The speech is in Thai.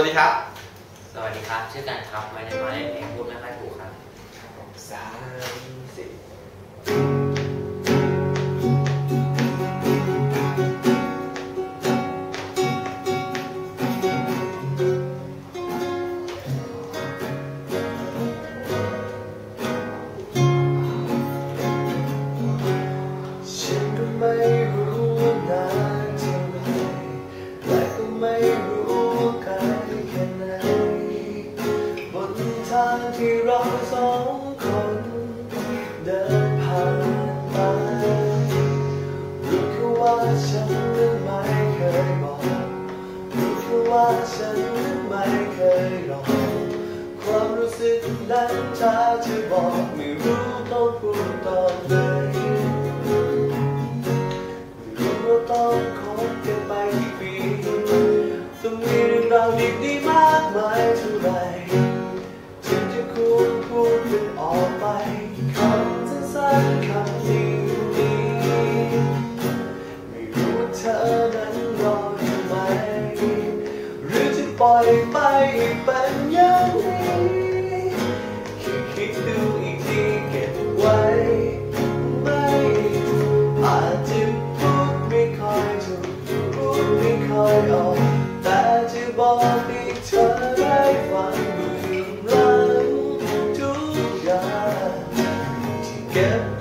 สวัสดีครับ สวัสดีครับ ชื่อการครับไม่ได้มาเล่นเพลงพูดไม่ค่อยถูก ความรู้สึกนั้นถ้าจะบอกไม่รู้ต้องพูดตอนไหนรู้ว่าต้องคบกันไปกี่ปีต้องมีเรื่องราวดีๆมากมายเท่าไหร่ถึงจะคูดพูดมันออกไปคำสั้นๆคำนี้ไม่รู้เธอนั้นรออยู่ไหมหรือจะปล่อยไป 함께